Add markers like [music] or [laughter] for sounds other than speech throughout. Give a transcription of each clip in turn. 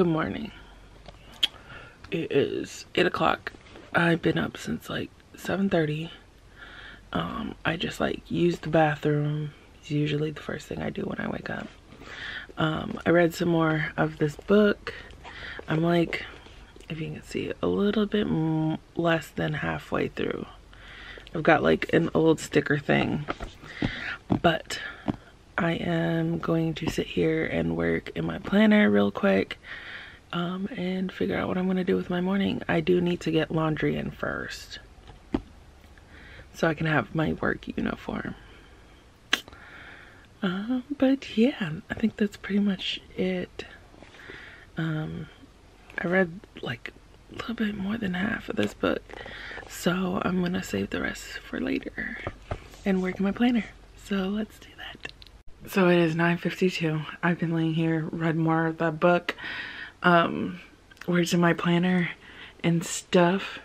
good morning. It is eight o'clock. I've been up since like 7:30. um i just like used the bathroom. It's usually the first thing i do when i wake up. Um i read some more of this book. I'm like if you can see a little bit less than halfway through. I've got like an old sticker thing. But I am going to sit here and work in my planner real quick um, and figure out what I'm going to do with my morning. I do need to get laundry in first so I can have my work uniform. Uh, but yeah, I think that's pretty much it. Um, I read like a little bit more than half of this book, so I'm gonna save the rest for later and work in my planner. So let's do that. So it is 9.52. I've been laying here, read more of that book, um, words in my planner and stuff.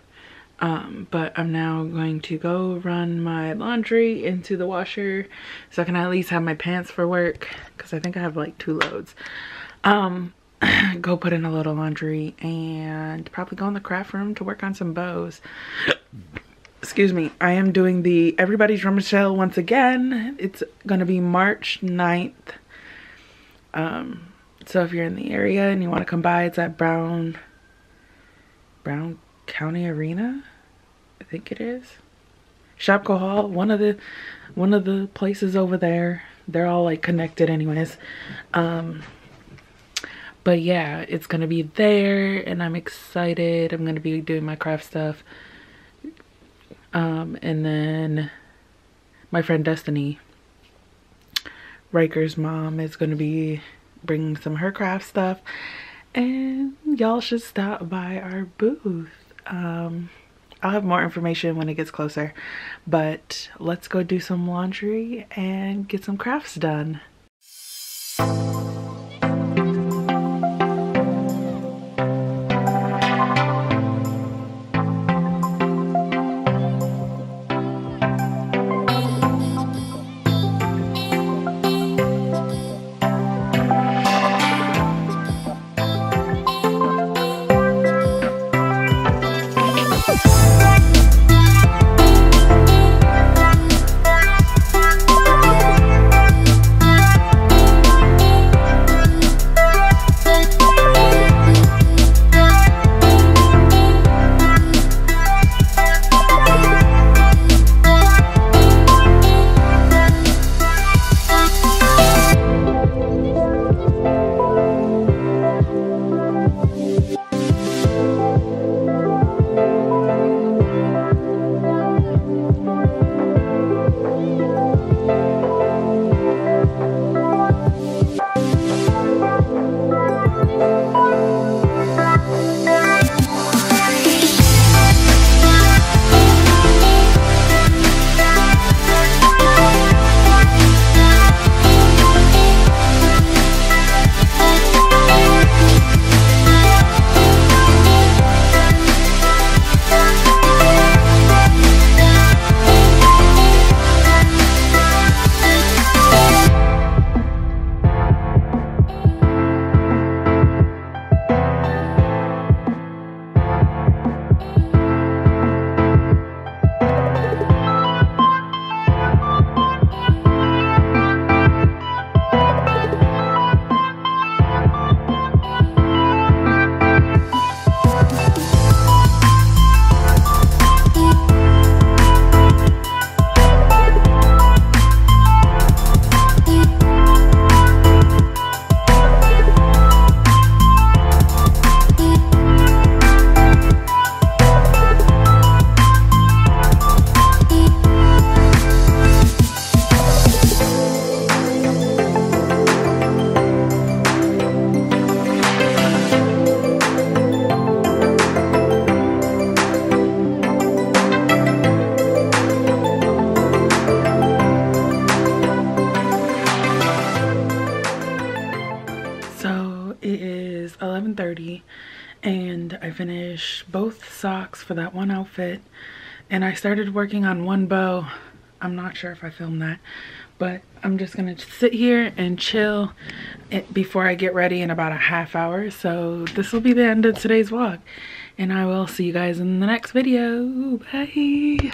Um, but I'm now going to go run my laundry into the washer so I can at least have my pants for work because I think I have like two loads. Um, [clears throat] go put in a little laundry and probably go in the craft room to work on some bows [clears throat] excuse me, I am doing the Everybody's Rummage Sale once again. It's going to be March 9th. Um, so if you're in the area and you want to come by, it's at Brown, Brown County Arena, I think it is. Shopko Hall, one of the, one of the places over there. They're all like connected anyways. Um, but yeah, it's going to be there and I'm excited. I'm going to be doing my craft stuff. Um, and then my friend Destiny, Riker's mom, is going to be bringing some her craft stuff. And y'all should stop by our booth. Um, I'll have more information when it gets closer. But let's go do some laundry and get some crafts done. Both socks for that one outfit and I started working on one bow I'm not sure if I filmed that, but I'm just gonna sit here and chill before I get ready in about a half hour. So this will be the end of today's vlog and I will see you guys in the next video. Bye.